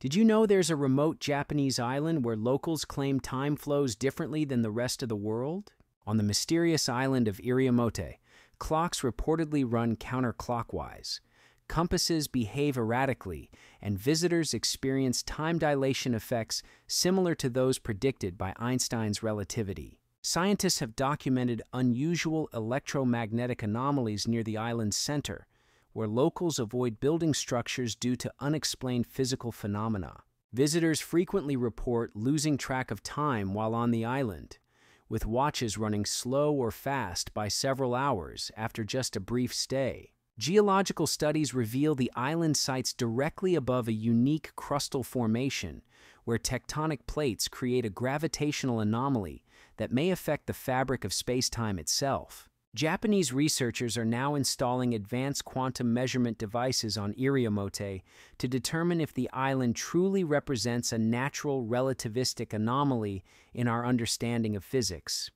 Did you know there's a remote Japanese island where locals claim time flows differently than the rest of the world? On the mysterious island of Iriomote, clocks reportedly run counterclockwise. Compasses behave erratically, and visitors experience time dilation effects similar to those predicted by Einstein's relativity. Scientists have documented unusual electromagnetic anomalies near the island's center, where locals avoid building structures due to unexplained physical phenomena. Visitors frequently report losing track of time while on the island, with watches running slow or fast by several hours after just a brief stay. Geological studies reveal the island sites directly above a unique crustal formation where tectonic plates create a gravitational anomaly that may affect the fabric of spacetime itself. Japanese researchers are now installing advanced quantum measurement devices on Iriomote to determine if the island truly represents a natural relativistic anomaly in our understanding of physics.